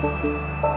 Música